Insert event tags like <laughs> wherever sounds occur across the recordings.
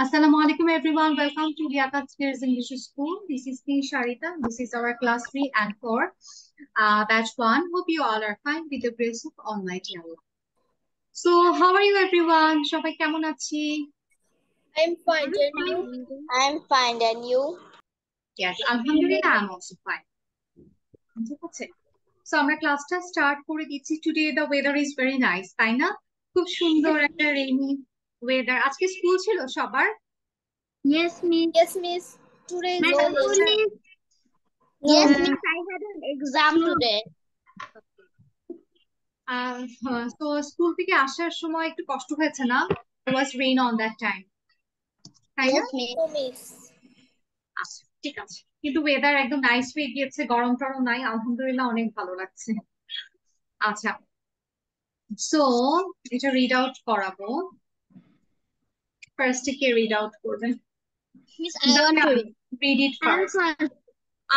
Assalamu alaikum everyone. Welcome to Liakat Spears English School. This is King Sharita. This is our class 3 and 4, uh, batch 1. Hope you all are fine with the grace of Almighty Allah. So, how are you everyone? Shobai কেমন I'm fine. I'm fine. And you? Yes, Alhamdulillah, I'm also fine. ঠিক আছে? So, আমরা class start for দিচ্ছি। Today the weather is very nice, তাই না? খুব সুন্দর <laughs> একটা rainy ওয়েদার আজকে স্কুল ছিল সবার yes miss yes miss today yes miss I had an exam today তো স্কুল থেকে আসার সময় একটু কষ্ট হয়েছে না was rain on that time তাই আচ্ছা ঠিক আছে কিন্তু ওয়েদার একদম নাইস হয়ে গিয়েছে গরম টরম নাই আলহামদুলিল্লাহ অনেক ভালো লাগছে আচ্ছা সো এটা রিড আউট করাবো first কে রিড আউট করবেন মিস রিড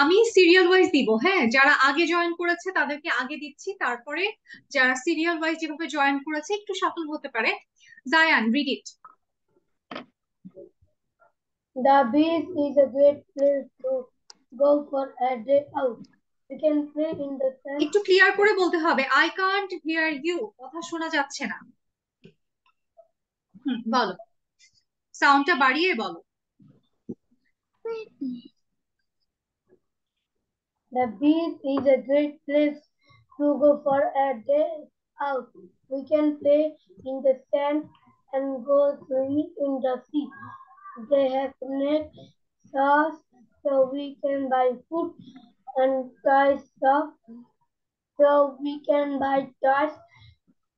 আমি সিরিয়াল ওয়াইজ দিব হ্যাঁ যারা আগে জয়েন করেছে তাদেরকে আগে দিচ্ছি তারপরে যারা সিরিয়াল ওয়াইজ যেভাবে জয়েন করেছে একটু সফল হতে পারে Zayan read it the beach is a great place to go for a day out you can play in the sand একটু ক্লিয়ার করে বলতে হবে আই কান্ট হিয়ার ইউ কথা শোনা যাচ্ছে না হুম বলো সাউন্ডটা বাড়িয়ে বলো The beach is a great place to go for a day out. We can play in the sand and go swimming in the sea. They have net sauce, so we can buy food and buy stuff. So we can buy toys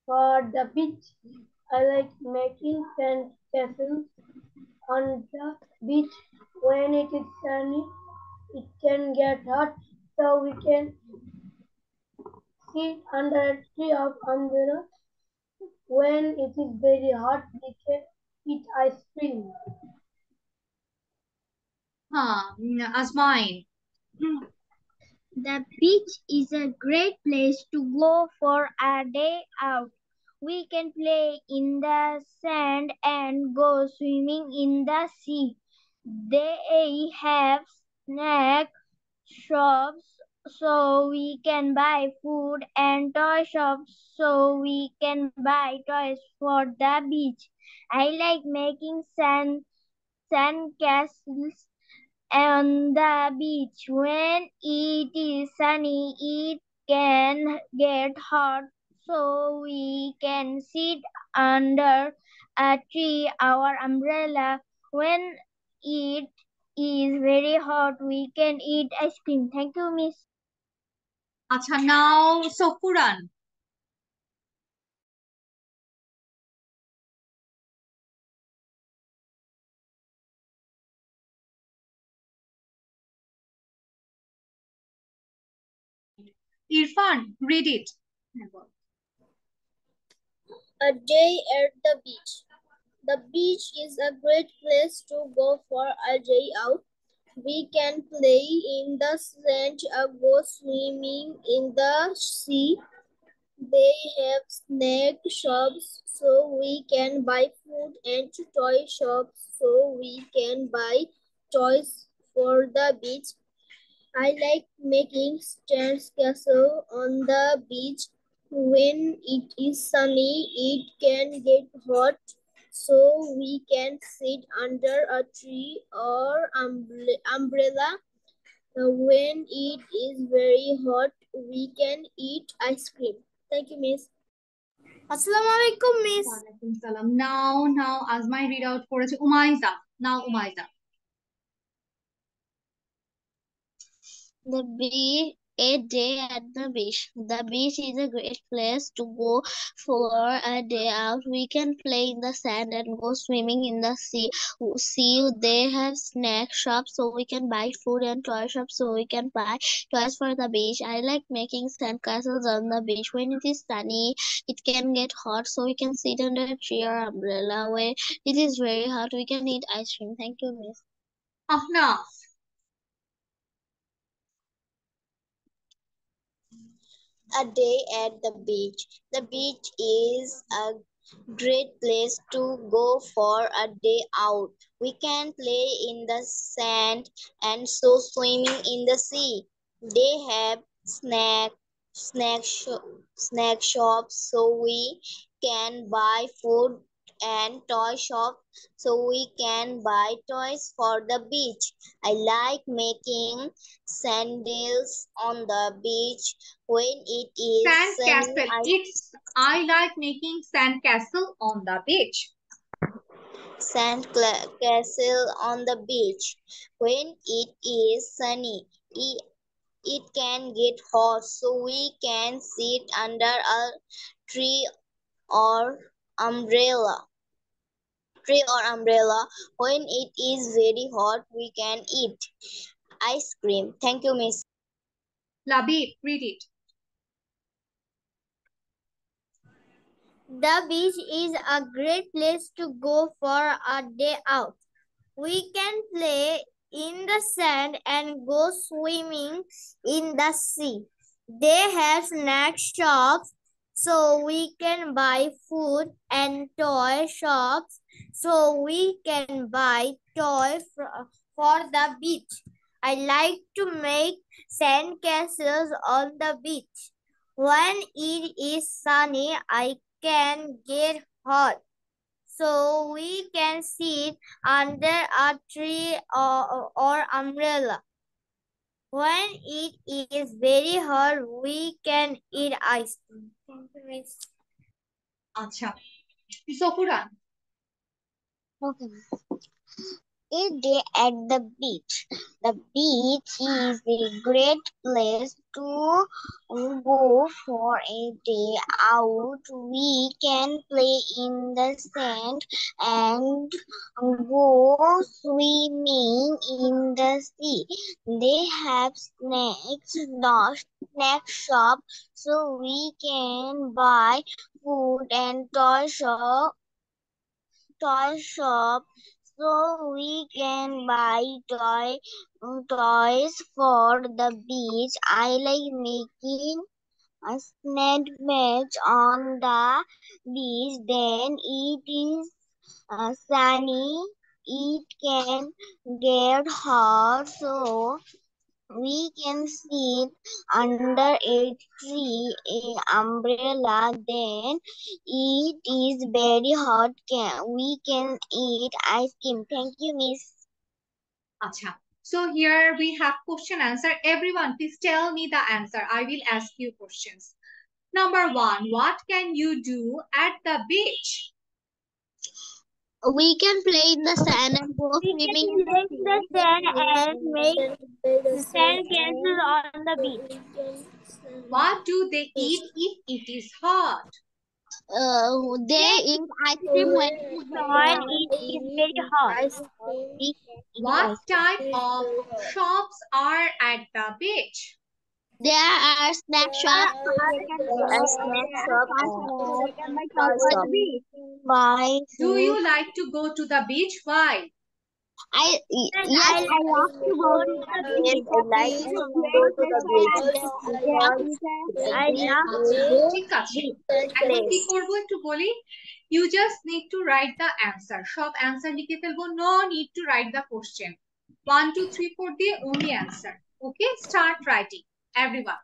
for the beach. I like making sand castles on the beach. When it is sunny, it can get hot, so we can sit under a tree of umbrella. When it is very hot, we can eat ice cream. Huh, as mine. The beach is a great place to go for a day out. We can play in the sand and go swimming in the sea. They have snack shops so we can buy food and toy shops so we can buy toys for the beach. I like making sand sand castles on the beach. When it is sunny, it can get hot so we can sit under a tree our umbrella when it is very hot we can eat ice cream thank you miss acha now so Quran. Irfan, read it a day at the beach. The beach is a great place to go for a day out. We can play in the sand or go swimming in the sea. They have snack shops so we can buy food and toy shops so we can buy toys for the beach. I like making sand castle on the beach when it is sunny, it can get hot, so we can sit under a tree or umbrella. Uh, when it is very hot, we can eat ice cream. Thank you, Miss. Assalamualaikum, Miss. Waalaikumsalam. Now, now, as my readout for us, Umaiza. Now, Umaiza. The bee a day at the beach. The beach is a great place to go for a day out. We can play in the sand and go swimming in the sea. See, they have snack shops so we can buy food and toy shops so we can buy toys for the beach. I like making sand castles on the beach. When it is sunny, it can get hot so we can sit under a tree or umbrella. When it is very hot, we can eat ice cream. Thank you, miss. Oh no. a day at the beach. The beach is a great place to go for a day out. We can play in the sand and so swimming in the sea. They have snack snack, sh snack shops so we can buy food and toy shop so we can buy toys for the beach. I like making sandals on the beach when it is sand castle. I... It's I like making sand castle on the beach. Sand castle on the beach when it is sunny. It, it can get hot so we can sit under a tree or umbrella tray or umbrella when it is very hot we can eat ice cream thank you miss labib read it the beach is a great place to go for a day out we can play in the sand and go swimming in the sea they have snack shops so we can buy food and toy shops so we can buy toy for the beach i like to make sand castles on the beach when it is sunny i can get hot so we can sit under a tree or, or umbrella when it is very hot we can eat ice cream আচ্ছা জহুরা ওকে a day at the beach. The beach is a great place to go for a day out. We can play in the sand and go swimming in the sea. They have snacks, not snack shop, so we can buy food and toy shop toy shop so we can buy toy mm, toys for the beach. I like making a snack match on the beach. Then it is uh, sunny. It can get hot, so we can sit under a tree, a umbrella, then it is very hot. Can we can eat ice cream? Thank you, Miss. Acha. So here we have question answer. Everyone, please tell me the answer. I will ask you questions. Number one, what can you do at the beach? we can play in the sand and go swimming. We can the sand and make the sand castles on the beach. What do they eat if it is hot? Uh, they eat ice cream when it is very hot. What type of shops are at the beach? There are snack shops. There are snack shops. Why? Do you like to go to the beach? Why? I yes, I love to go to the beach. I love to go to the beach. I love ঠিক আছে এখন কি করব একটু বলি you just need to write the answer সব answer লিখে ফেলবো no need to write the question 1 2 3 4 দিয়ে only answer okay start writing everyone.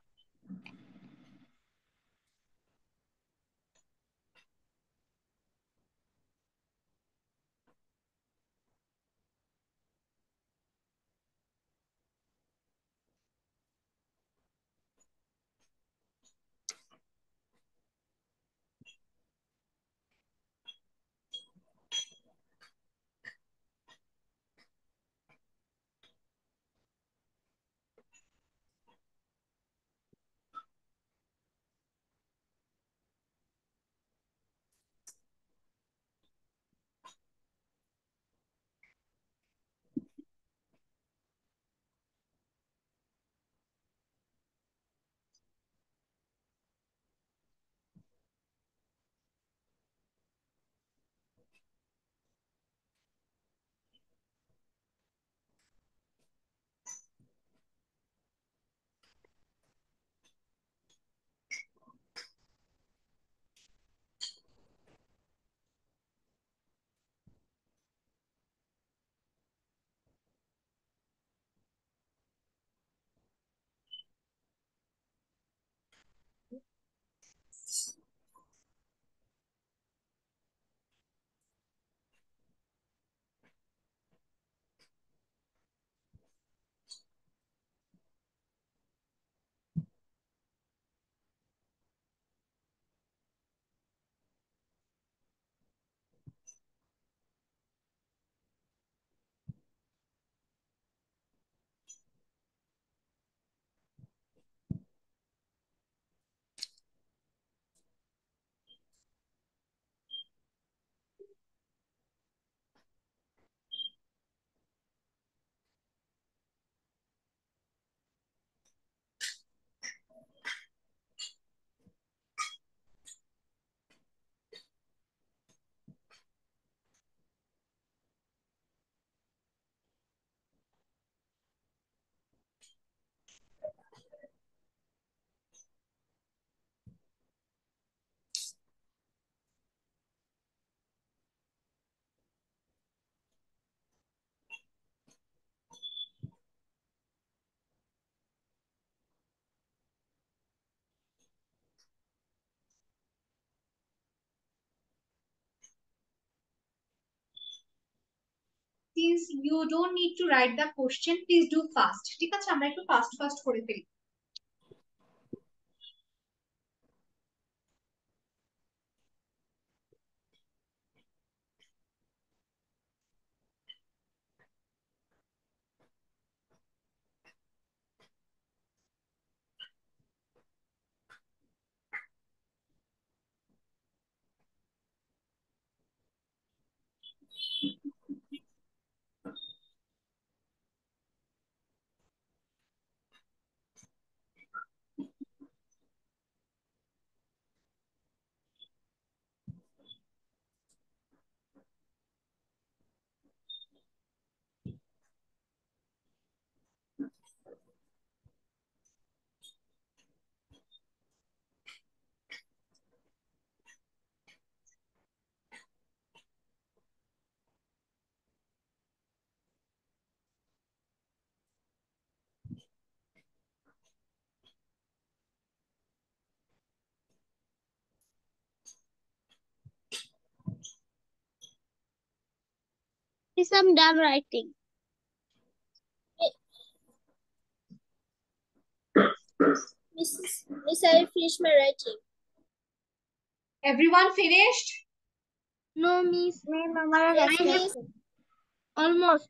since you don't need to write the question please do fast ঠিক আছে আমরা একটু fast, fast, করে ফেলি Some i done writing. Mrs. Miss, I finished my writing. Everyone finished? No, Miss. No, Mama. almost.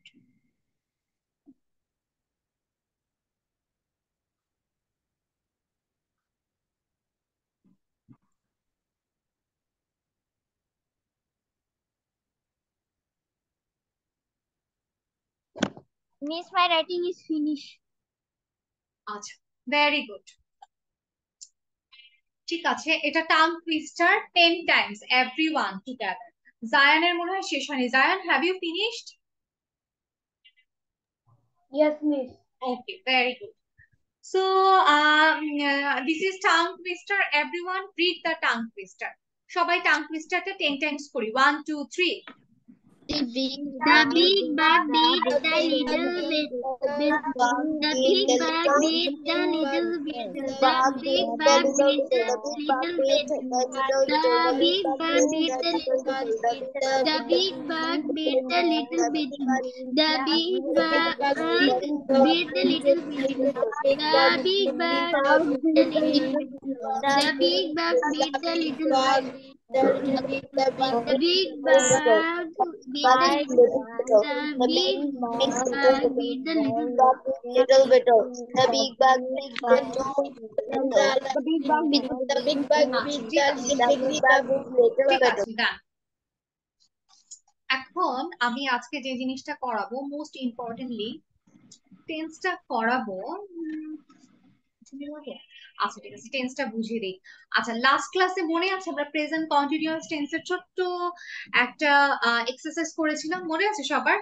Miss my writing is finish আচ্ছা very good ঠিক আছে এটা tongue twister ten times everyone together জায়ানের মনে হয় শেষ হয়নি Zayan have you finished yes miss okay very good So um, uh, this is tongue twister. Everyone read the tongue twister. সবাই tongue টুইস্টারটা টেন টাইমস করি one two three The big the big bug beat the little bit. The big bug beat the little bit. The big bug beat the little bit. The big bug beat the little bit. The big bug beat the little bit. The big bug beat the little bit. The big bug beat the little bit. The big bug beat the little bit. The big bag. The big bag. Bag. The big bag. Beat the little bag. Little better. The big bag. Big better. The big bag. The big bag. Big The big bag. Little better. এখন আমি আজকে যে জিনিসটা করাবো most importantly টেন্সটা করাবো আচ্ছা ঠিক আছে টেন্সটা বুঝিয়ে দিই আচ্ছা লাস্ট ক্লাসে মনে আছে আমরা প্রেজেন্ট কন্টিনিউয়াস টেন্সের ছোট্ট একটা এক্সারসাইজ করেছিলাম মনে আছে সবার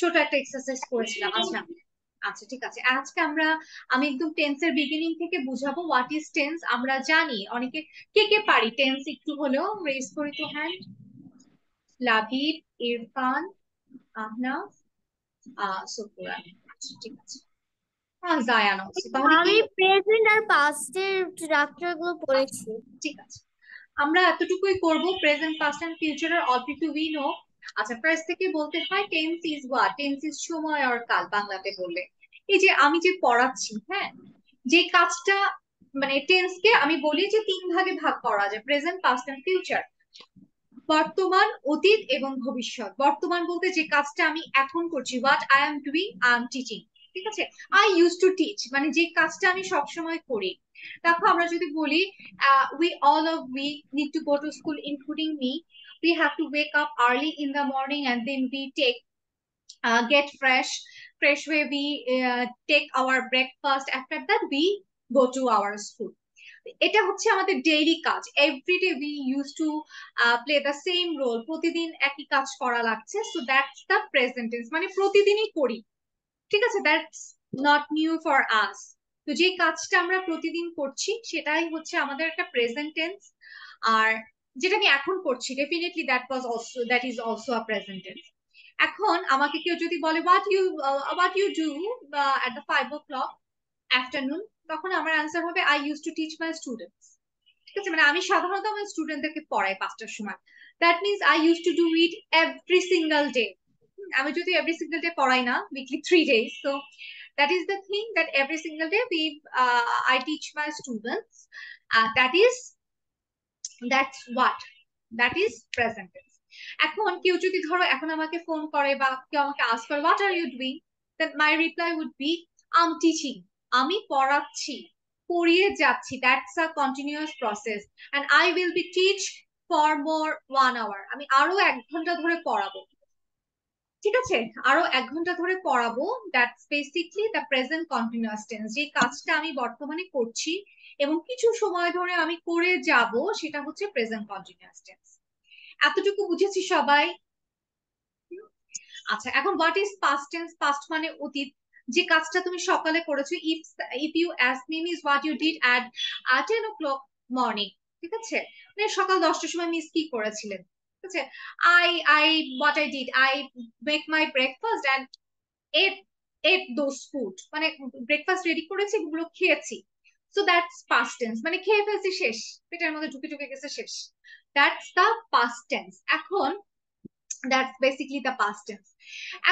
ছোট একটা এক্সারসাইজ করেছিলাম হ্যাঁ, আচ্ছা হ্যাঁ। আচ্ছা ঠিক আছে আজকে আমরা আমি একদম টেন্সের বিগিনিং থেকে বুঝাবো হোয়াট ইজ টেন্স আমরা জানি অনেকে কে কে পারি টেন্স একটু হলেও রেজ করি তো হ্যান্ড লাভিব ইরফান আহনাফ সুপুরা আচ্ছা, ঠিক আছে আমি আচ্ছা, আমরা এতটুকুই করবো প্রেজেন্ট পাস্ট এন্ড ফিউচারের অল্প একটু আচ্ছা থেকে বলতে হয় টেন্স ইজ টেন্স ইজ সময় আর কাল বাংলাতে বললে এই যে আমি যে পড়াচ্ছি হ্যাঁ যে কাজটা মানে টেন্স কে আমি বলি যে তিন ভাগে ভাগ করা যায় প্রেজেন্ট পাস্ট এন্ড ফিউচার বর্তমান অতীত এবং ভবিষ্যৎ বর্তমান বলতে যে কাজটা আমি এখন করছি what I am doing I am teaching ঠিক আছে আই ইউজ টু টিচ মানে যে কাজটা আমি সবসময় করি দেখো আমরা যদি বলি we all of we need to go to school including me we have to wake up early in the morning and then we take get fresh fresh way we take uh, breakfast after that we go to go school এটা হচ্ছে আমাদের daily কাজ every day we use to play the same role প্রতিদিন একই কাজ করা লাগছে so that's the প্রেজেন্টেন্স মানে প্রতিদিনই করি ঠিক আছে that's not new for us তো যে কাজটা আমরা প্রতিদিন করছি সেটাই হচ্ছে আমাদের একটা প্রেজেন্ট টেন্স আর যেটা আমি এখন করছি definitely that was also that is also a present tense এখন আমাকে কেউ যদি বলে what you what you do at the five o'clock afternoon তখন আমার অ্যান্সার হবে I use to teach my students ঠিক আছে মানে আমি সাধারণত আমার স্টুডেন্টদেরকে পড়াই পাঁচটার সময় that means I use to do it every single day আমি যদি এভরি সিঙ্গেল ডে পড়াই না উইকলি থ্রি ডেজ তো that is the thing that every single day we I teach my students that is that what that is present এখন কেউ যদি ধরো এখন আমাকে ফোন করে বা কেউ আমাকে আস করে what are you doing then my reply would be am teaching আমি পড়াচ্ছি পড়িয়ে যাচ্ছি that's a continuous process and I will be teach for more one hour আমি আরো এক ঘন্টা ধরে পড়াবো ঠিক আছে আরো এক ঘন্টা ধরে পড়াবো that's basically the present continuous tense যে কাজটা আমি বর্তমানে করছি এবং কিছু সময় ধরে আমি করে যাব সেটা হচ্ছে প্রেজেন্ট কন্টিনিউয়াস টেন্স এতটুকু বুঝেছি সবাই আচ্ছা এখন what is past tense past মানে অতীত যে কাজটা তুমি সকালে করেছো if if you ask me miss what you did at ten o'clock morning ঠিক আছে মানে সকাল দশটার সময় মিস কি করেছিলেন আছে I I what I did I make my breakfast and ate ate those food মানে ব্রেকফাস্ট রেডি করেছি এগুলো খেয়েছি সো দ্যাটস পাস্ট টেন্স মানে খেয়ে ফেলছি শেষ পেটের মধ্যে ঢুকে ঢুকে গেছে শেষ দ্যাটস দ্য পাস্ট টেন্স এখন that's basically the past tense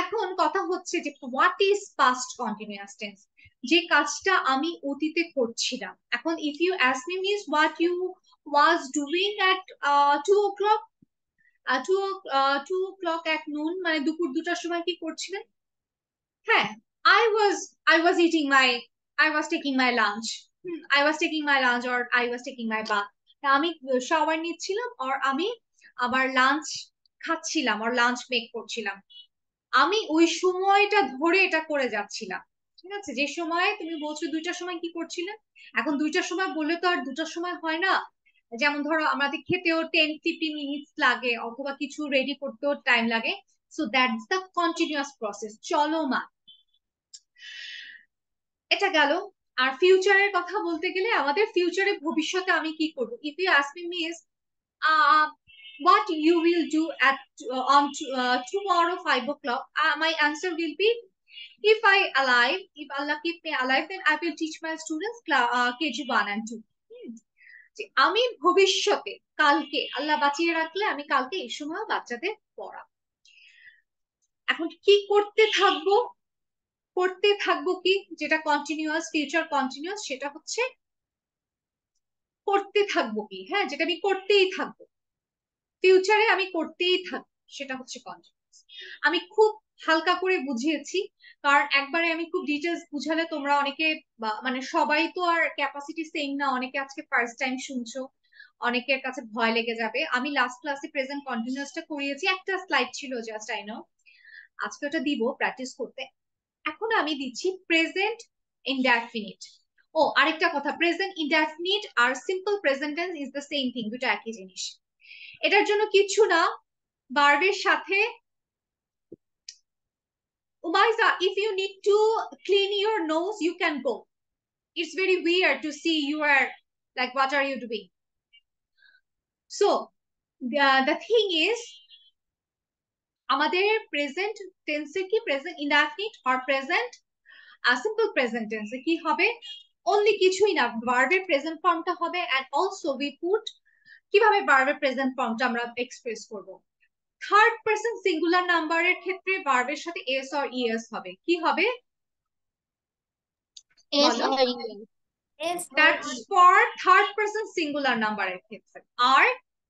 এখন কথা হচ্ছে যে what is past continuous tense যে কাজটা আমি অতীতে করছিলাম এখন if you ask me miss what you was doing at two o'clock two two clock এক নুন মানে দুপুর দুটার সময় কি করছিলেন হ্যাঁ I was I was eating my I was taking my lunch I was taking my lunch or I was taking my bath আমি shower নিচ্ছিলাম আর আমি আমার লাঞ্চ খাচ্ছিলাম আর লাঞ্চ মেক করছিলাম আমি ওই সময়টা ধরে এটা করে যাচ্ছিলাম ঠিক আছে যে সময় তুমি বলছো দুইটার সময় কি করছিলে এখন দুইটার সময় বললে তো আর দুটার সময় হয় না যেমন ধরো আমাদের খেতেও টেন ফিফটিন মিনিটস লাগে অথবা কিছু রেডি করতেও টাইম লাগে so that's the continuous process চলমান এটা গেল আর ফিউচারের কথা বলতে গেলে আমাদের ফিউচারে ভবিষ্যতে আমি কি করব if you ask me miss what you will do at uh, on uh, tomorrow five o'clock uh, my answer will be if i alive if allah keep me alive then i will teach my students uh, kg1 and 2 যে আমি ভবিষ্যতে কালকে আল্লাহ বাঁচিয়ে রাখলে আমি কালকে এই সময় বাচ্চাদের পড়া এখন কি করতে থাকবো করতে থাকবো কি যেটা কন্টিনিউয়াস ফিউচার কন্টিনিউয়াস সেটা হচ্ছে করতে থাকবো কি হ্যাঁ যেটা আমি করতেই থাকবো ফিউচারে আমি করতেই থাকবো সেটা হচ্ছে কন্টিনিউয়াস আমি খুব হালকা করে বুঝিয়েছি কারণ একবারে আমি খুব ডিটেলস বুঝালে তোমরা অনেকে মানে সবাই তো আর ক্যাপাসিটি সেম না অনেকে আজকে ফার্স্ট টাইম শুনছো অনেকের কাছে ভয় লেগে যাবে আমি লাস্ট ক্লাসে প্রেজেন্ট কন্টিনিউসটা করিয়েছি একটা স্লাইড ছিল জাস্ট আই নো আজকে ওটা দিব প্র্যাকটিস করতে এখন আমি দিচ্ছি প্রেজেন্ট ইনডেফিনিট ও আরেকটা কথা present indefinite R simple present tense is the same thing দুটো একই জিনিস এটার জন্য কিছু না বার্বের সাথে Umaisa, if you need to clean your nose, you can go. It's very weird to see you are like, what are you doing? So uh, the thing is, আমাদের present tense কি present indefinite or present a simple present tense কি হবে only কিছুই না verb present form টা hobe, and also we put কিভাবে verb এর present form টা আমরা express করব থার্ড পার্সন সিঙ্গুলার নাম্বারের ক্ষেত্রে ভার্বের সাথে এস অর ইএস হবে কি হবে ফর থার্ড পার্সন সিঙ্গুলার নাম্বারের ক্ষেত্রে আর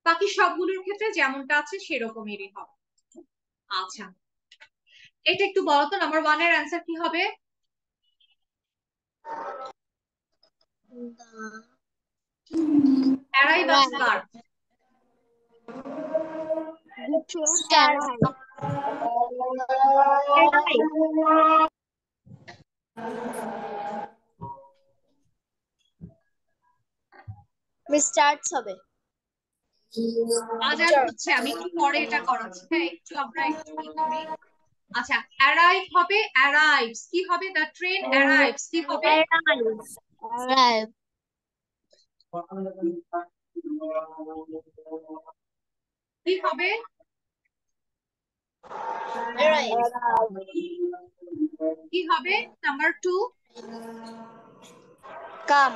বাকি সবগুলোর ক্ষেত্রে যেমনটা আছে সেরকমেরই হবে আচ্ছা এটা একটু বলো তো নাম্বার ওয়ান এর অ্যান্সার কি হবে অ্যারাইভাল The two স্টার্টস হবে আজার আমি একটু পরে এটা করাচ্ছি হ্যাঁ একটু আমরা একটু আচ্ছা অ্যারাইভ হবে অ্যারাইভস কি হবে দ্য ট্রেন অ্যারাইভস কি হবে অ্যারাইভস অ্যারাইভ কি হবে কি হবে number two come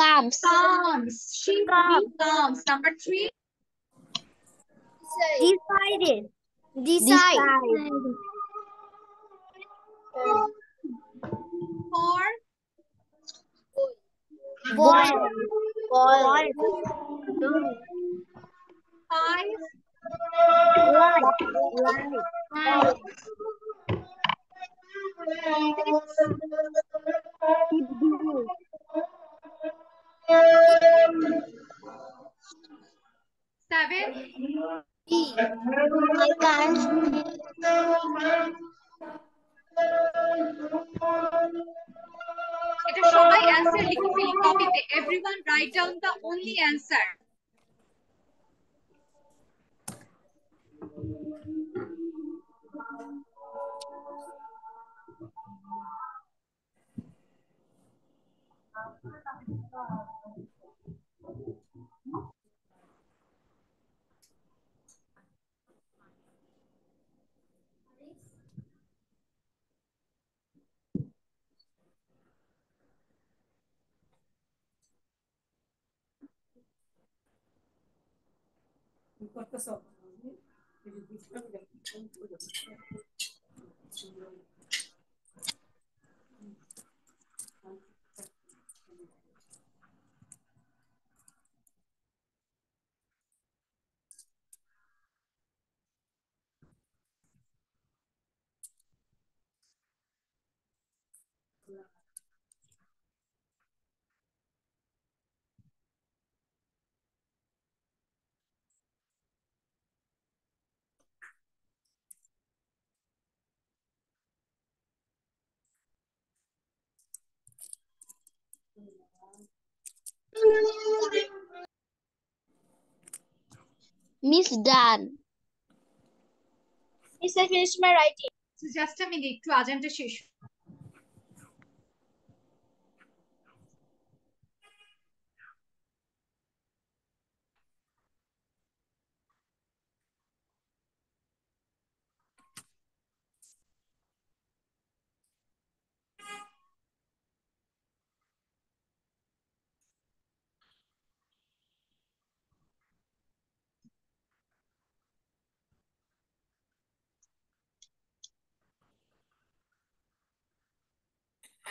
comes comes she comes number 3 decided decide, decide. four boy boy Five. Five. Five. Five. Five. Five. Five. Five. Five. Five. Five. Five. Five. Five. Five. కొత్త సౌకర్యం Miss dan Miss, I finished my writing. So just a minute to Ajanta Shishu.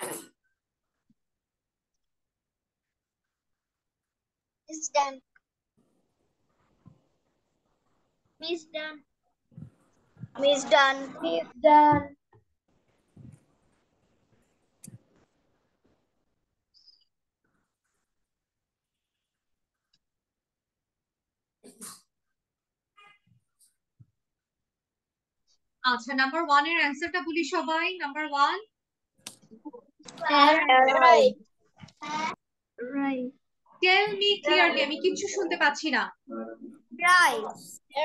Miss Dan. Miss Dan. Miss Dan. Miss Dan. Acha, number one, your answer to Pulishabai, number one. Right. Right. Tell me clearly, আমি কিছু শুনতে পাচ্ছি না। Right.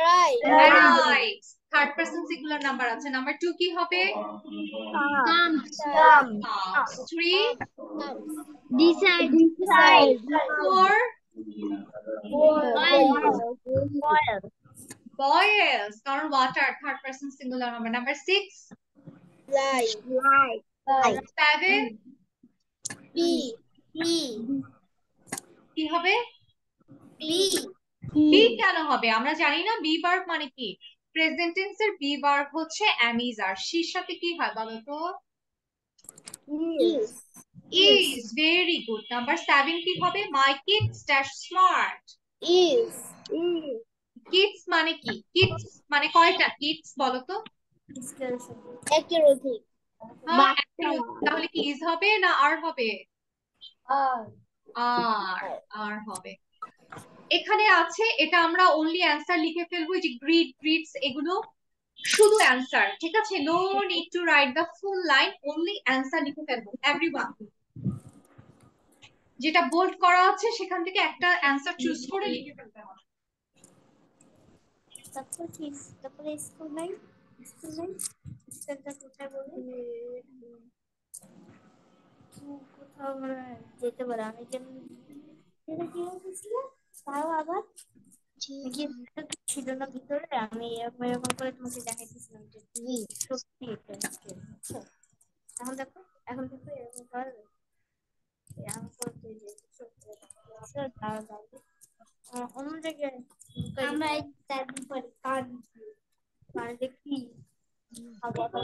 Right. Right. Third person singular number আছে number 2 কি হবে comes comes 3 decide decide 4 boil boils কারণ water third person singular number number 6 lie lie seven B E কি হবে বি বি কেন হবে আমরা জানি না বি ভার্ব মানে কি প্রেজেন্ট টেন্সের বি ভার্ব হচ্ছে অ্যামিজার শির সাথে কি হয় বলো তো is very good number seven কি হবে my kids dash smart is kids মানে কি কিডস মানে কয়টা কিডস বলো তো একের অধিক তাহলে কি ইজ হবে না আর হবে আর আর হবে এখানে আছে এটা আমরা অনলি অ্যান্সার লিখে ফেলবো যে গ্রিড গ্রিডস এগুলো শুধু অ্যান্সার ঠিক আছে no need to write the full line only answer লিখে ফেলবো এভরিওয়ান যেটা বোল্ড করা আছে সেখান থেকে একটা অ্যান্সার চুজ করে লিখে ফেলতে হবে তারপর কি তারপরে স্কুল লাইন তাও আবার ছিল না ভিতরে আমি এরকম এরকম করে তোমাকে দেখাইতেছিলাম যে তুমি সত্যি এটা এখন দেখো এখন দেখো এরকম পারবে অন্য জায়গায় আমরা তার পরে কার কার দেখতে about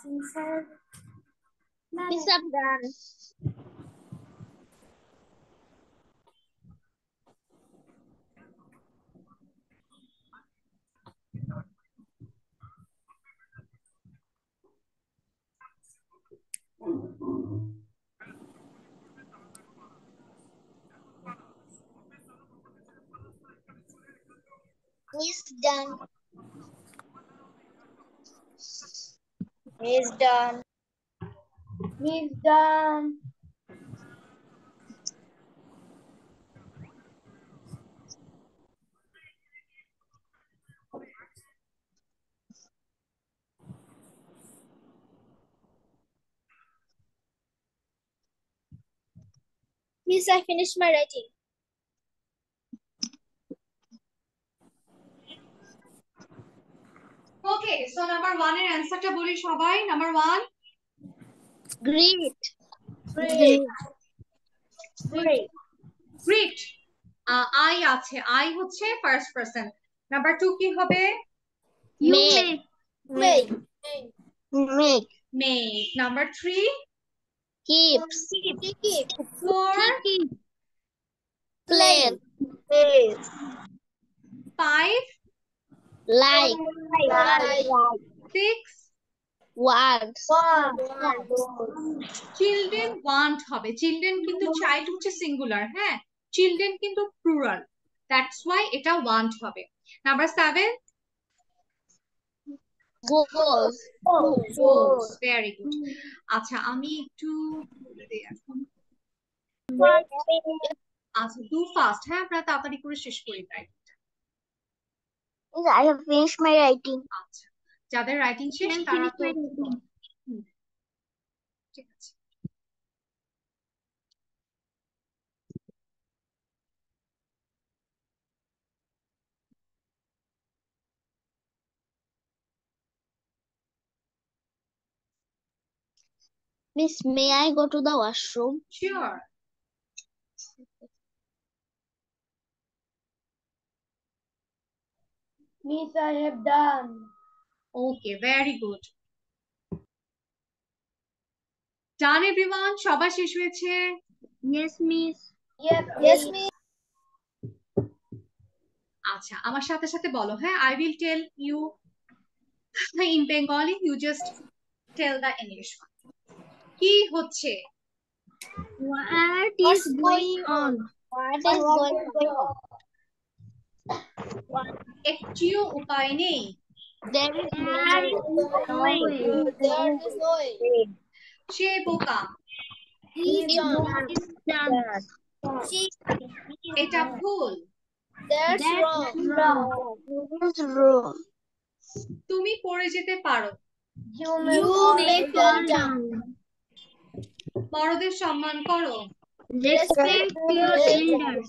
sincere. Miss Abdan. Miss Dunn. Miss done. Miss done. Miss, I finished my writing. Okay so number 1 এর অ্যানসারটা বলি সবাই নাম্বার 1 গ্রিট গ্রিট আই আছে আই হচ্ছে ফার্স্ট পারসন নাম্বার 2 কি হবে make make make make number 3 keeps keeps 4 keep. plan 5 Like. Six. words. Children want hobby. children কিন্তু child which is singular হ্যাঁ children কিন্তু plural that's why it a want hobby. Number seven. goals goals Goals. Goals. very good Mm -hmm. একটু ami আচ্ছা too fast হ্যাঁ আমরা তাড়াতাড়ি I have finished my writing. আচ্ছা যাদের রাইটিং শেষ তারা তো ঠিক আছে Miss, may I go to the washroom? Sure. Miss, I have done. Okay, very good. Done everyone? সবার শেষ হয়েছে? Yes, miss. Yes, yes miss. আচ্ছা আমার সাথে সাথে বলো হ্যাঁ I will tell you in Bengali you just tell the English কি হচ্ছে what is going on what is going on একটিও উপায় নেই সে বোকা এটা ভুল তুমি পড়ে যেতে পারো বড়দের সম্মান করো Respect your elders.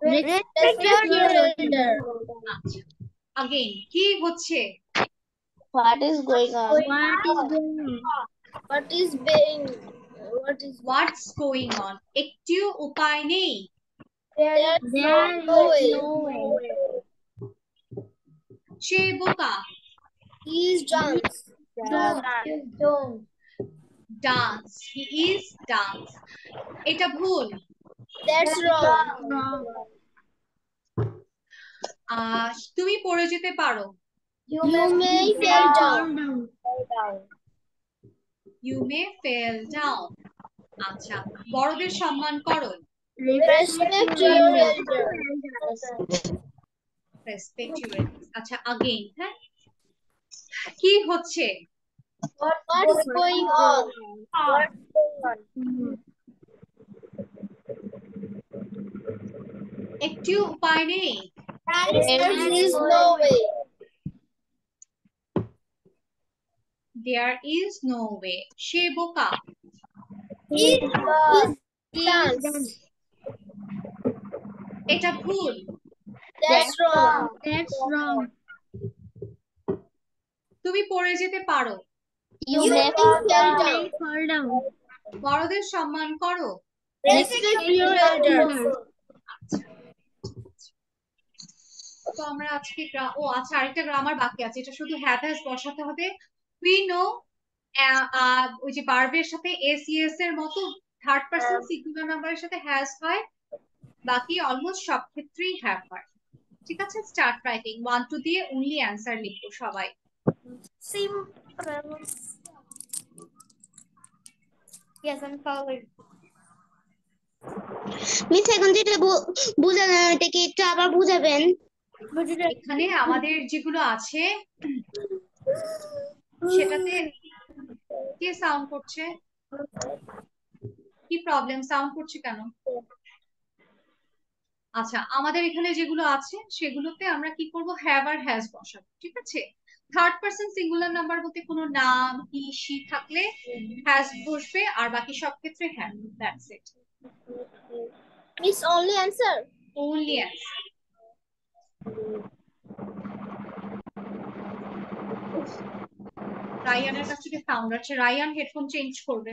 Respect your elder. Again, কি হচ্ছে? What is going on? What is going on? What is being what is what's going on? একটিও উপায় নেই। There is no way. She boka. He is dumb. Dumb. Dance. He is dance. এটা ভুল। That's wrong. তুমি পড়ে যেতে পারো You may fall down. You may fall down. আচ্ছা বড়দের সম্মান করো Respect your elders. Respect your elders. আচ্ছা again হ্যাঁ কি হচ্ছে What's going on? What's going on? A tube by name. There is no way. There is no way. She boka. এটা ভুল That's wrong. That's wrong. তুমি পড়ে যেতে পারো You may fall down. বড়দের সম্মান করো Respect your elders. তো আমরা আজকে ও আচ্ছা আরেকটা গ্রামার বাকি আছে এটা শুধু হ্যাড হ্যাজ বসাতে হবে উই নো ওই যে বার্বের সাথে এসিএস এর মতো থার্ড পার্সন সিঙ্গুলার নাম্বারের সাথে হ্যাজ হয় বাকি অলমোস্ট সব ক্ষেত্রেই হ্যাভ হয় ঠিক আছে স্টার্ট রাইটিং ওয়ান টু দিয়ে অনলি অ্যান্সার লিখবো সবাই simple Yes, I'm following. Miss এখন যেটা বুঝালেন এটা কি একটু আবার বুঝাবেন এখানে আমাদের যেগুলো আছে সেটাতে কে সাউন্ড করছে কি প্রবলেম সাউন্ড করছে কেন আচ্ছা আমাদের এখানে যেগুলো আছে সেগুলোতে আমরা কি করব হ্যাভ আর হ্যাজ বসাবো ঠিক আছে থার্ড পার্সন সিঙ্গুলার নাম্বার বলতে কোনো নাম কি সি থাকলে হ্যাজ বসবে আর বাকি সব ক্ষেত্রে have that's it it's only answer only answer রায়ানের কাছ থেকে সাউন্ড আছে রায়ান হেডফোন চেঞ্জ করবে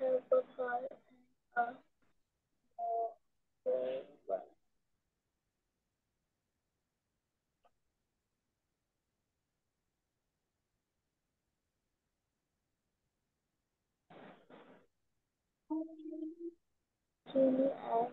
have a car and a motorbike. Julie and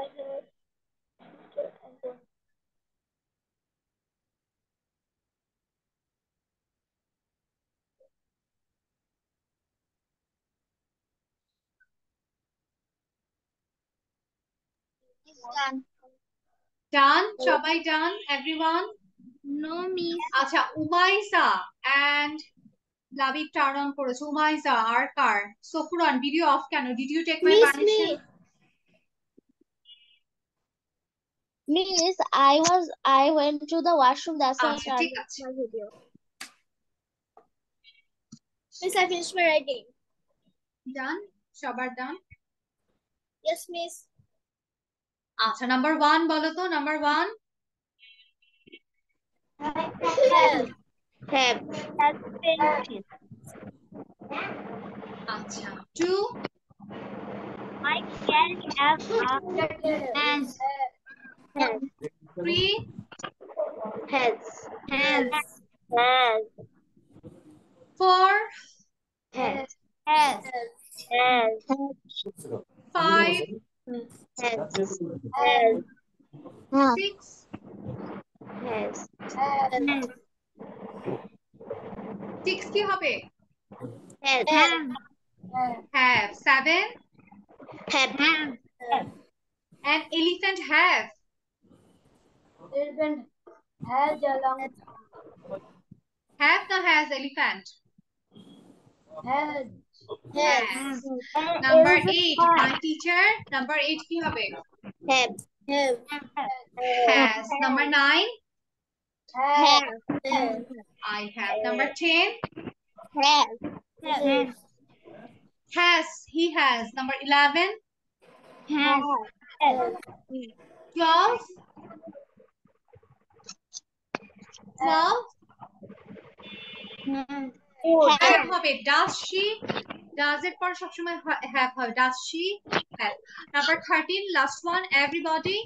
Spider, Peter, and Don. Done. Done. Chabai done. Everyone. No me. আচ্ছা Umaisa and Labib turn on করেছে আর কার Safuran video off কেন did you take my permission Miss, I was I went to the washroom. That's why I started my video. Miss, I finished my writing. Done. সবার done. Yes, Miss. আচ্ছা number one বলো তো number one আচ্ছা can have a Three heads. Heads. Heads. Four heads. Heads. Heads. heads. Five heads. Heads. Six heads. Heads. Six কি হবে? Heads. Have. Seven. Have. And elephant have elephant has a long Has or has elephant? Has. Yes. yes. Number eight, my teacher. Number eight কি Have. Has. Number nine? I have. Number ten? Has. He has. Number eleven? Has. Twelve? herself? No. Have হবে does she does এর পর সবসময় have হবে does she have number 13 last one everybody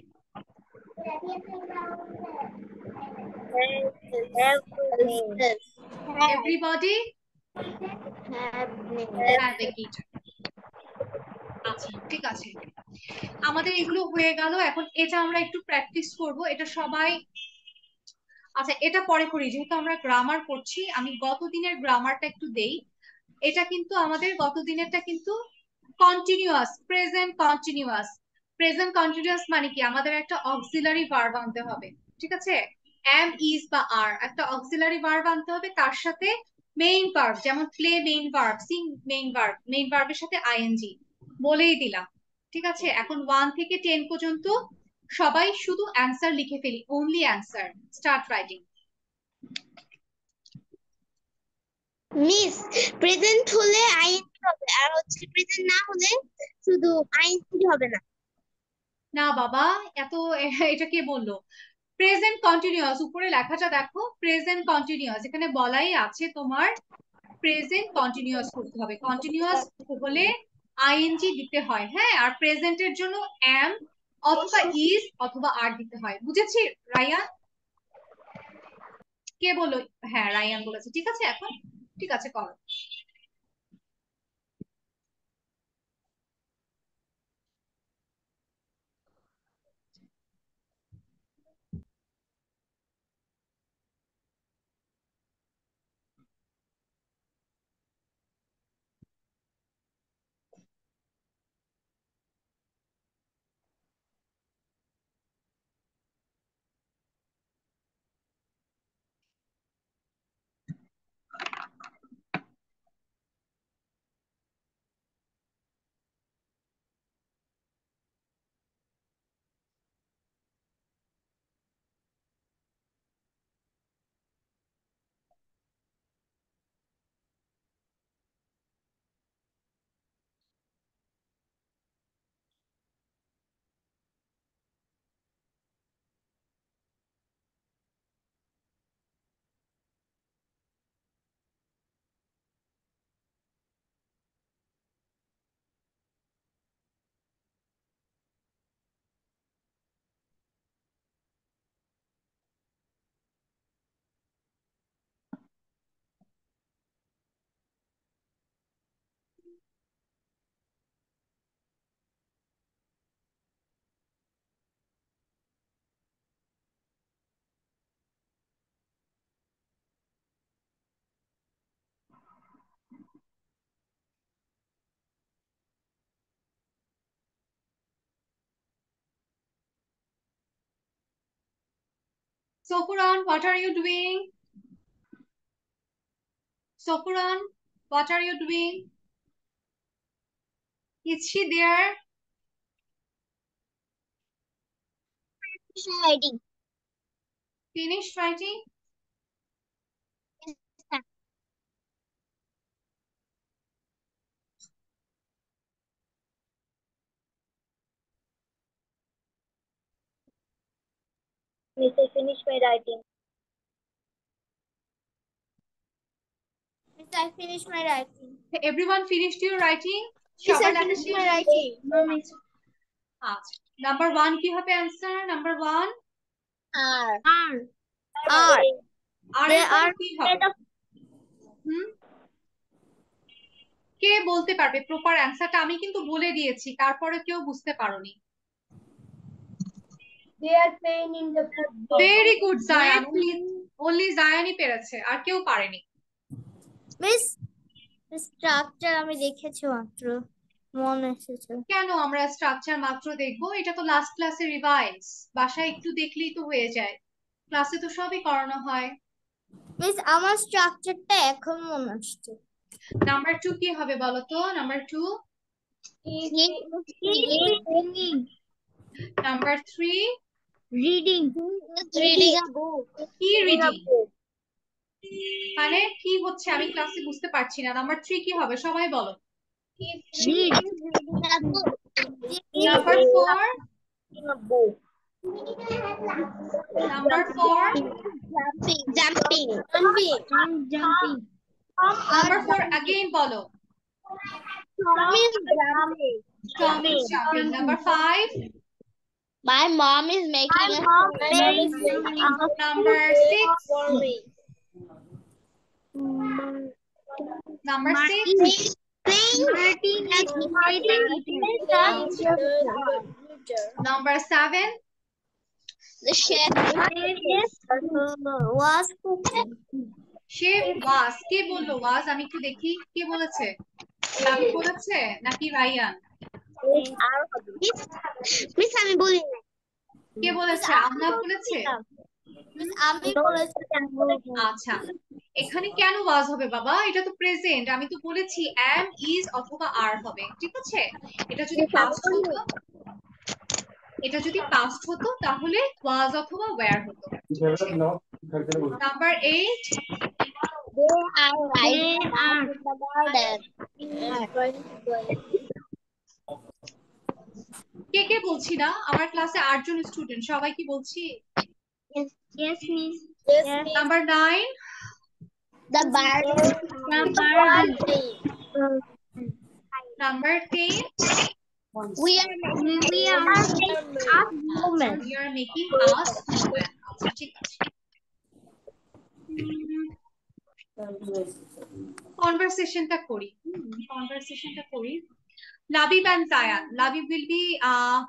everybody have a guitar আচ্ছা ঠিক আছে আমাদের এগুলো হয়ে গেল এখন এটা আমরা একটু প্র্যাকটিস করব এটা সবাই আচ্ছা এটা পরে করি যেহেতু আমরা গ্রামার করছি আমি গতদিনের গ্রামারটা একটু দেই এটা কিন্তু আমাদের গতদিনেরটা কিন্তু continuous present continuous present continuous মানে কি আমাদের একটা অক্সিলারি ভার্ব আনতে হবে ঠিক আছে এম ইজ বা আর একটা অক্সিলারি ভার্ব আনতে হবে তার সাথে মেইন ভার্ব যেমন play main verb sing main verb main ভার্বের সাথে আইএনজি বলেই দিলাম ঠিক আছে এখন ওয়ান থেকে টেন পর্যন্ত সবাই শুধু অ্যান্সার লিখে ফেলি only answer start writing miss present হলে আইন হবে আর হচ্ছে প্রেজেন্ট না হলে শুধু আইন হবে না না বাবা এত <laughs> এটা কে বললো প্রেজেন্ট কন্টিনিউয়াস উপরে লেখাটা দেখো প্রেজেন্ট কন্টিনিউয়াস এখানে বলাই আছে তোমার প্রেজেন্ট কন্টিনিউয়াস করতে হবে কন্টিনিউয়াস হলে আইএনজি দিতে হয় হ্যাঁ আর প্রেজেন্টের জন্য অ্যাম অথবা ইজ অথবা আর দিতে হয় বুঝেছি রায়ান কে বলো হ্যাঁ রায়ান বলেছে ঠিক আছে এখন ঠিক আছে করো Sofuran, what are you doing? Sofuran, what are you doing? Is she there? Finish writing. Finish writing? Miss, I finished my writing. Miss, I finished my writing. Everyone finished your writing? Miss, I finished my writing. No, Miss. Ah. Number one, কি হবে answer? Number one? R. R. R. R. R. কি হবে? হুম? কে বলতে পারবে proper অ্যান্সারটা আমি কিন্তু বলে দিয়েছি তারপরে কেউ বুঝতে পারোনি They are playing in the football. Very good, Zion. Please, only Zionই পেরেছে আর কেউ পারেনি মিস স্ট্রাকচার আমি দেখেছি মাত্র মনে এসেছে কেন আমরা স্ট্রাকচার মাত্র দেখবো এটা তো লাস্ট ক্লাসে রিভাইজ বাসায় একটু দেখলেই তো হয়ে যায় ক্লাসে তো সবই করানো হয় মিস আমার স্ট্রাকচারটা এখন মনে আসছে নাম্বার টু কি হবে বলো তো number two number three reading reading a book কি রিডিং মানে কি হচ্ছে আমি ক্লাসে বুঝতে পারছি না নাম্বার 3 কি হবে সবাই বলো number number jumping jumping number বলো number five My mom is making My mom a making number six. Number six. Martin is Martin. Number seven. The chef was cooking. Chef was. কে বললো was আমি একটু দেখি কে বলেছে? আমি বলেছে নাকি রায়ান? মিস আমি বলি কে বলেছে আহনাফ আচ্ছা, বলেছে আচ্ছা এখানে কেন ওয়াজ হবে বাবা এটা তো প্রেজেন্ট আমি তো বলেছি এম ইজ অথবা আর হবে ঠিক আছে এটা যদি পাস্ট হতো এটা যদি পাস্ট হতো তাহলে ওয়াজ অথবা ওয়্যার হতো number 8 they are right about it কে কে বলছি না আমার ক্লাসে আটজন স্টুডেন্ট সবাই কি বলছি নাম্বার নাইন নাম্বার টেন কনভারসেশনটা করি কনভারসেশনটা করি Labi and Zaya. will be uh,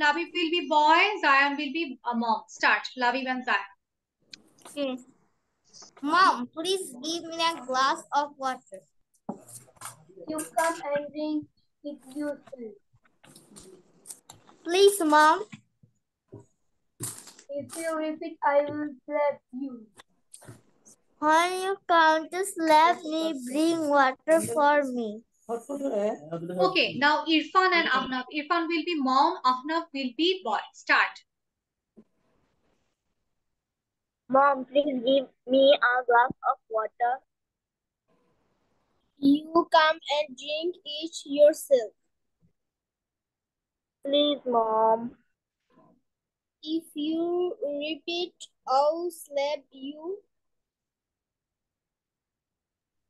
Labib will be boy, Zion will be a mom. Start. Labi and Zion. Okay. Mom, please give me a glass of water. You come and drink it yourself. Please, Mom. If you repeat, I will slap you. When you come to slap me, bring water for me. Okay, now Irfan and Ahnaf. Irfan will be mom, Ahnaf will be boy. Start. Mom, please give me a glass of water. You come and drink it yourself. Please, mom. If you repeat, I'll slap you.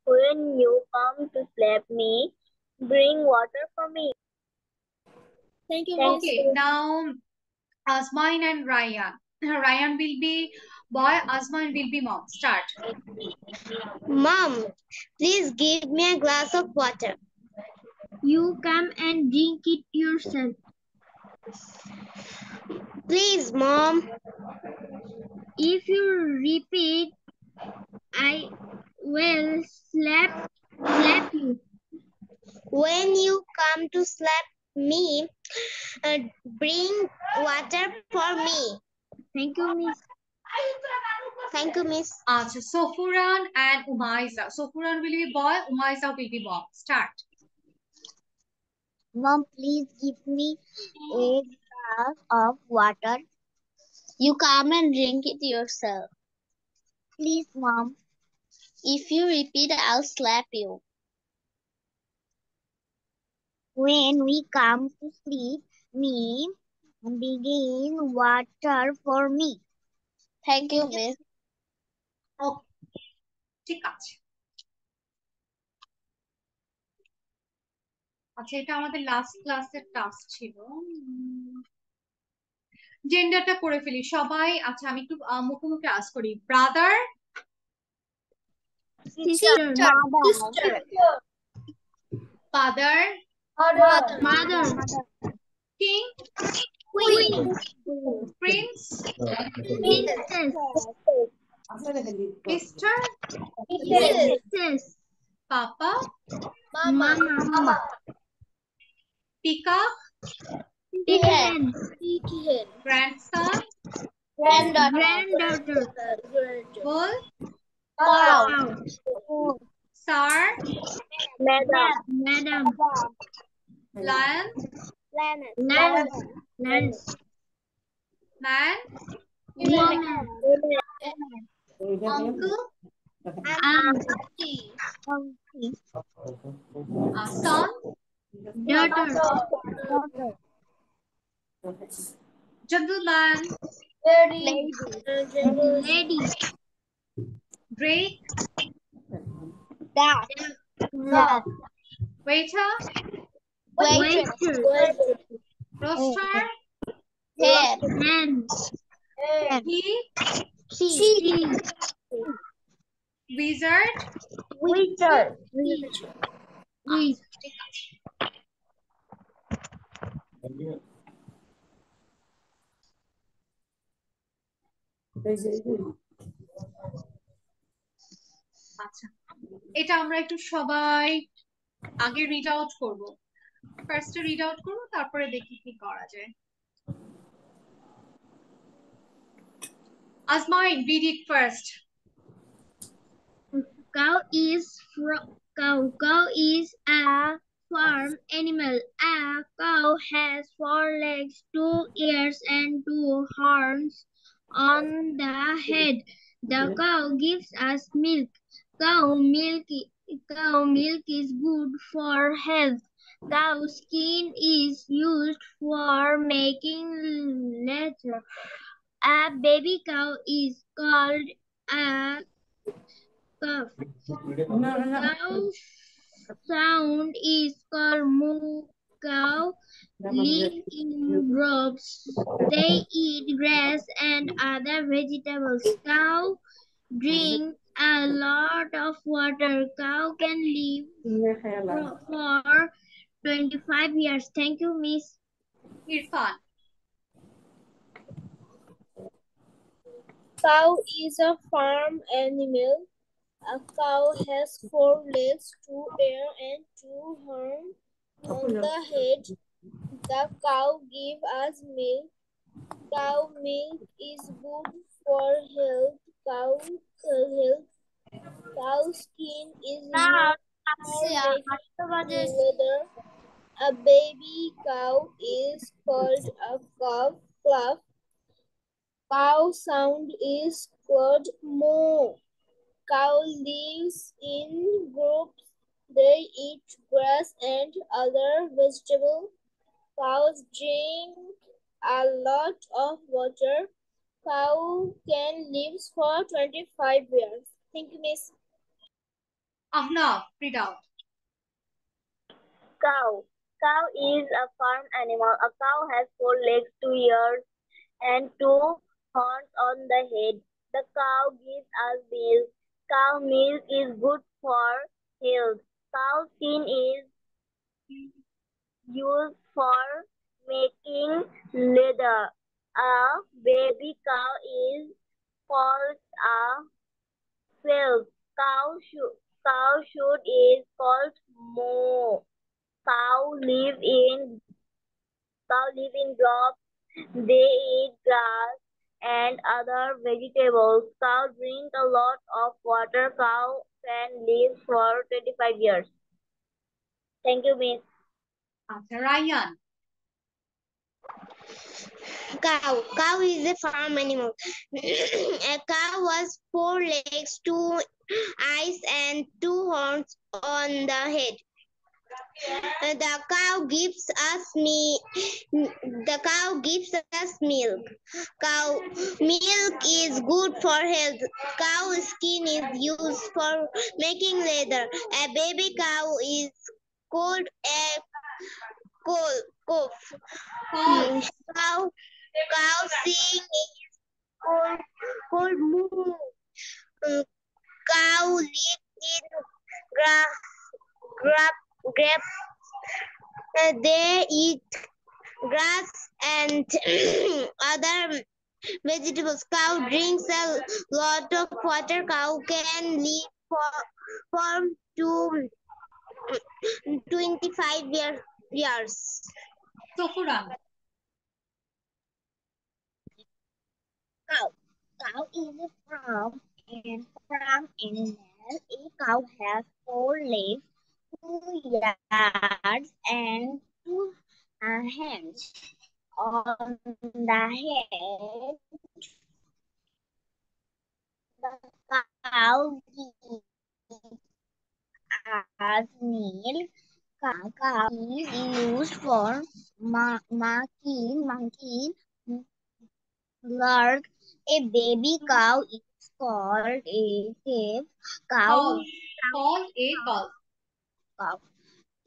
When you come to slap me, bring water for me. Thank you. Thank okay, you. now Asmine and Ryan. <clears throat> Ryan will be boy, Asman will be mom. Start. Mom, please give me a glass of water. You come and drink it yourself. Please, mom. If you repeat, I will slap, slap you. When you come to slap me, uh, bring water for me. Thank you, Miss. Thank you, Miss. Achha, so Sofuran and Umaiza. Sofuran will be boy, Umaiza will be boy. Start. Mom, please give me a glass of water. You come and drink it yourself. Please, mom. If you repeat, I'll slap you. When we come to sleep, me begin water for me. Thank you, miss. Okay. ঠিক আছে আচ্ছা এটা আমাদের last ক্লাসের task ছিল জেন্ডারটা করে ফেলি সবাই আচ্ছা আমি একটু মুখোমুখি আস করি brother Sister. Sister. Father. Father. Mother. King. Queen. Prince. Princess. Mister. Mrs. Papa. Mama. Mama. Peacock. Peahen. Grandson. Granddaughter. Granddaughter. Bull. wow. wow. Sir. Madam. Madam. Lion. Planet. Nan. Nan. Man. Woman. Uncle. Auntie. Uh, son. Daughter. Daughter. Gentleman. Lady. Lady. Lady. Three. that no. waiter waiter, waiter. roaster head hand key key wizard wizard wizard wizard আচ্ছা এটা আমরা একটু সবাই আগে read out করব ফার্স্টে read out করব তারপরে দেখি কি করা যায় Azmain, read it first. Cow is cow. Cow is a farm animal. A cow has four legs, two ears, and two horns on the head. The cow gives us milk. Cow milk, cow milk is good for health. Cow skin is used for making leather. A baby cow is called a calf. Cow sound is called moo cow live in groups. They eat grass and other vegetables. Cow drink a lot of water. Cow can live for, 25 years. Thank you, Miss Irfan. Cow is a farm animal. A cow has four legs, two ears, and two horns on the head. The cow gives us milk. Cow milk is good for health. Cow health. Cow skin is now leather. Uh, a baby cow is called a calf. calf. Cow sound is called moo. Cow lives in groups. They eat grass and other vegetables. Cows drink a lot of water cow can live for 25 years. Thank you, Miss. Ahna, read out. Cow. Cow is a farm animal. A cow has four legs, two ears, and two horns on the head. The cow gives us milk. Cow milk is good for health. Cow skin is used for making leather. A baby cow is called a calf. Cow, should cow shoot is called moo. Cow live in cow live in drops. They eat grass and other vegetables. Cow drink a lot of water. Cow can live for 25 years. Thank you, Miss. After Ryan. Cow. Cow is a farm animal. <clears throat> a cow has four legs, two eyes, and two horns on the head. The cow gives us me the cow gives us milk. Cow milk is good for health. Cow skin is used for making leather. A baby cow is called a Cove. Cove. Cow, cow, cow sing is cold, cold moon. Cow mm, live in gra, grab, grab. Uh, they eat grass and <clears throat> other vegetables. Cow drinks a lot of water. Cow can live for, for two, 25 years years. Tofuran. Cow. Cow is from and from animal. A cow has four legs, two yards, and two uh, hands. On the head, the cow gives us meal Kaka is used for ma marking, marking girth. A baby cow is called a calf. Cow. Called a Cow.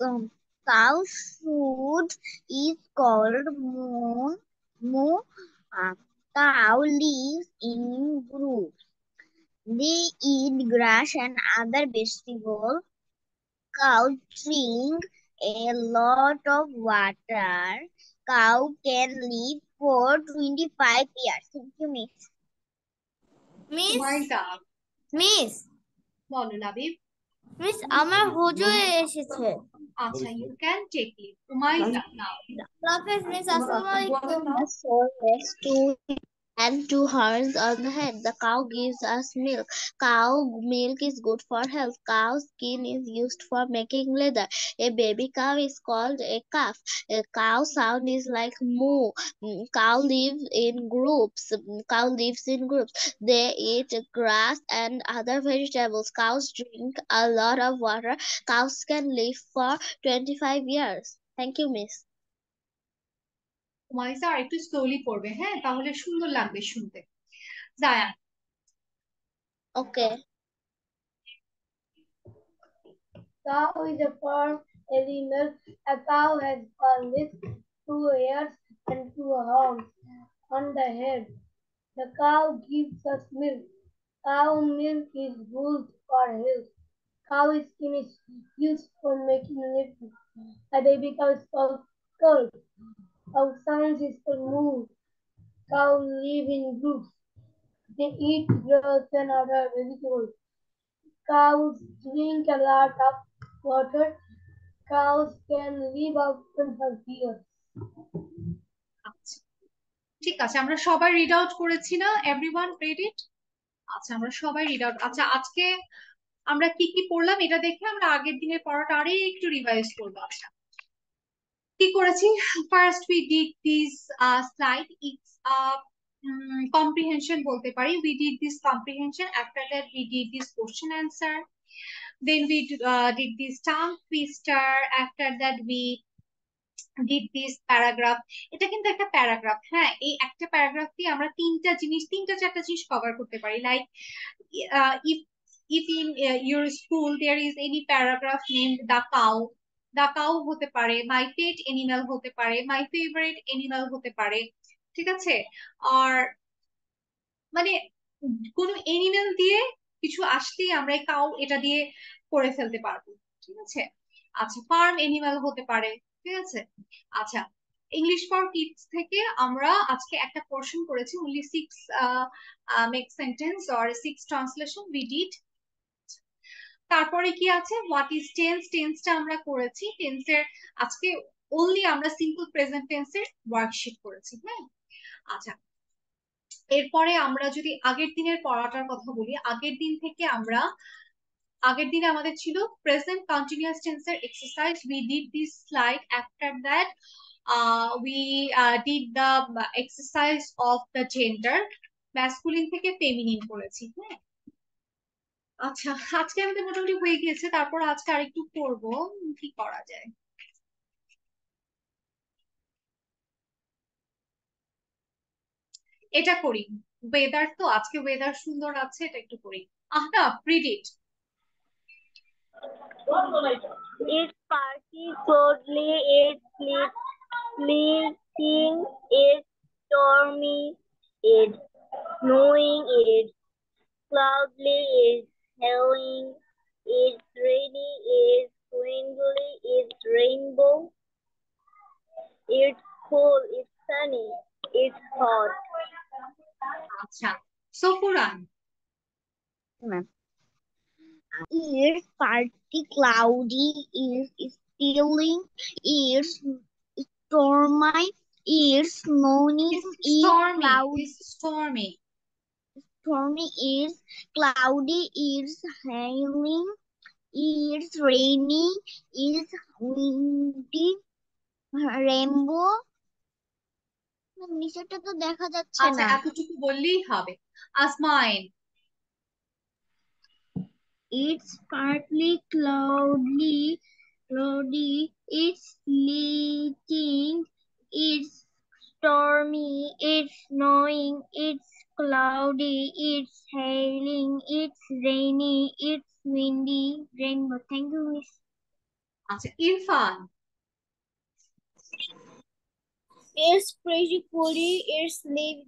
Um, cow food is called moon. Moo. Uh, cow lives in groups. They eat grass and other vegetables cow drink a lot of water, cow can live for 25 years. Thank you, Miss. Miss? My dog. Labib Miss. আমার হুজুর এসেছে আচ্ছা you can take leave Umaida now miss আসসালামু আলাইকুম and two horns on the head. The cow gives us milk. Cow milk is good for health. Cow skin is used for making leather. A baby cow is called a calf. A cow sound is like moo. Mm, cow live in groups. Mm, cow lives in groups. They eat grass and other vegetables. Cows drink a lot of water. Cows can live for 25 years. Thank you, miss. হুমায়ুসা আর একটু slowly পড়বে হ্যাঁ তাহলে সুন্দর লাগবে শুনতে Zayan Okay. Cow is a farm animal. A cow has only two ears and two horns on the head. The cow gives us milk. Cow milk is good for health. Cow skin is used for making lipstick. A baby cow is called curd. how scientists move, cows live in groups. They eat grass and other vegetables. Cows drink a lot of water. Cows can live up for years. ঠিক আছে আমরা সবাই read out করেছি না everyone credit আচ্ছা আমরা সবাই read out আচ্ছা আজকে আমরা কি কি পড়লাম এটা দেখে আমরা আগের দিনের পড়াটা আরে একটু রিভাইজ করবো আচ্ছা কি করেছি first we did this slide it's comprehension বলতে পারি we did this comprehension after that we did this question answer then we uh, did this tongue twister after that we did this এটা কিন্তু একটা paragraph হ্যাঁ এই একটা paragraph দিয়ে আমরা তিনটা জিনিস তিনটা চারটা জিনিস কভার করতে পারি like if uh, if in your school there there any paragraph paragraph named the the cow হতে পারে মাই পেট এনিম্যাল হতে পারে মাই ফেভারিট এনিম্যাল হতে পারে ঠিক আছে আর মানে কোনো এনিম্যাল দিয়ে কিছু আসলেই আমরা কাউ এটা দিয়ে করে ফেলতে পারবো ঠিক আছে আচ্ছা ফার্ম এনিম্যাল হতে পারে ঠিক আছে আচ্ছা ইংলিশ ফর কিডস থেকে আমরা আজকে একটা পোর্শন করেছি only six make sentence or six translation we did তারপরে কি আছে হোয়াট ইজ টেন্স টেন্সটা আমরা করেছি টেন্সের আজকে অনলি আমরা সিম্পল প্রেজেন্ট টেন্সের ওয়ার্কশিট করেছি হ্যাঁ আচ্ছা এরপরে আমরা যদি আগের দিনের পড়াটার কথা বলি আগের দিন থেকে আমরা আগের দিনে আমাদের ছিল প্রেজেন্ট কন্টিনিউয়াস টেন্সের exercise we did this slide after that we did the exercise of the gender masculine থেকে ফেমিনিন করেছি হ্যাঁ আচ্ছা আজকে আমাদের মোটামুটি হয়ে গিয়েছে তারপর আজকে আরেকটু করব কি করা যায় এটা করি ওয়েদার তো আজকে ওয়েদার সুন্দর আছে এটা একটু করি Ahna predict It particularly it sleeping is stormy is snowing is cloudy is Helen is ready, is Gwendolyn is rainbow. It's cool, it's sunny, it's hot. So Safuran is partly cloudy, is stealing, is stormy, is snowing, it's stormy, is stormy. stormy, it's cloudy, is hailing, is rainy, is windy, rainbow. নিচেরটা তো দেখা যাচ্ছে না এতটুকু বললেই হবে আসমাইন It's partly cloudy, cloudy. It's sleeting. It's stormy. It's snowing. It's cloudy, it's hailing, it's rainy, it's windy, rainbow. Thank you, Miss. আচ্ছা Irfan It's pretty coolly, it's leave,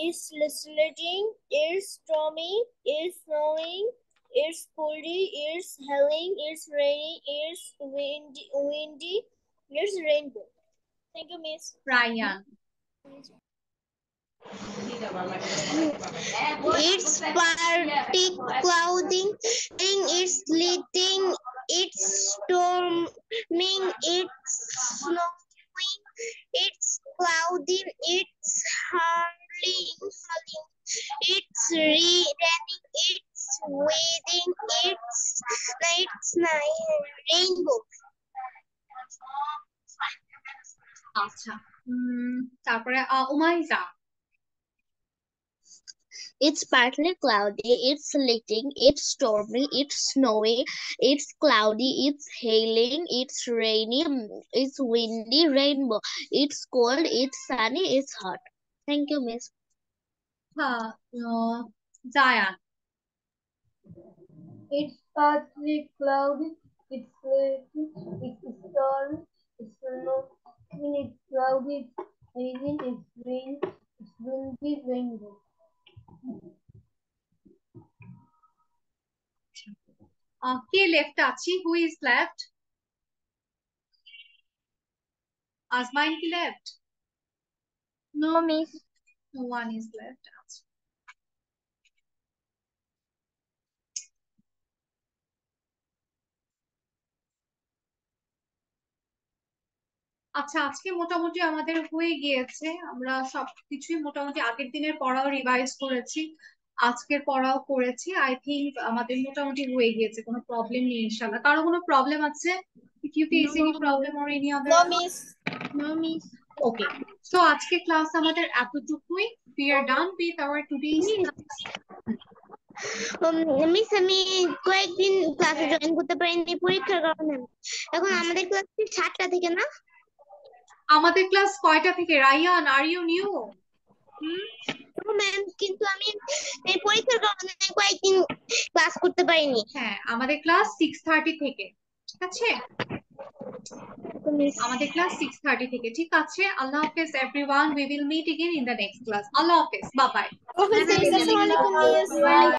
it's sliding, it's stormy, it's snowing, it's cloudy, it's hailing, it's raining, it's windy, windy, it's rainbow. Thank you, Miss. Ryan. Its party clouding, its leading, its storming, its snowing, its clouding, its hurling, hurling, its raining, its waiting its night night rainbow. আচ্ছা তারপরে It's partly cloudy, it's sleeting, it's stormy, it's snowy, it's cloudy, it's hailing, it's rainy, mm, it's windy, rainbow, it's cold, it's sunny, it's hot. Thank you, Miss. Uh, no Zaya. It's partly cloudy, it's sleeting, it's stormy, it's snowy, it's cloudy, it's hailing, it's rainy. it's windy, rainbow. Okay, uh, left Achi. Who is left? Asmine ki left? No, miss. No one is left. আচ্ছা আজকে মোটামুটি আমাদের হয়ে গিয়েছে আমরা সবকিছুই মোটামুটি আগের দিনের পড়াও রিভাইজ করেছি আজকের পড়াও করেছি আই থিঙ্ক আমাদের মোটামুটি হয়ে গিয়েছে কোনো প্রবলেম নেই ইনশাল্লাহ কারো কোনো প্রবলেম আছে ওকে আজকে ক্লাস আমাদের এতটুকুই we are done with our today's miss আমি কয়েকদিন ক্লাসে জয়েন করতে পারিনি পরীক্ষার কারণে এখন আচ্ছা। আমাদের ক্লাস সাতটা থেকে না আমাদের ক্লাস কয়টা থেকে Rayan are you new ma'am কিন্তু আমি এই পরীক্ষার কারণে কয়েকদিন ক্লাস করতে পারিনি হ্যাঁ আমাদের ক্লাস সিক্স থার্টি থেকে ঠিক আছে আমাদের ক্লাস সিক্স থার্টি থেকে ঠিক আছে আল্লাহ হাফেজ everyone we will meet again in the next class আল্লাহ হাফেজ বাই